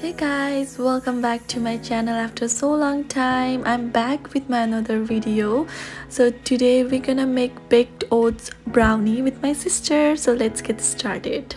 Hey guys, welcome back to my channel after so long time. I'm back with my another video. So today we're gonna make baked oats brownie with my sister. So let's get started.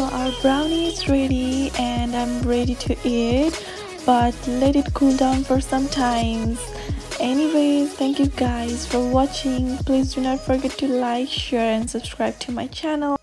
So our brownie is ready and I'm ready to eat but let it cool down for some time. Anyways, thank you guys for watching. Please do not forget to like, share and subscribe to my channel.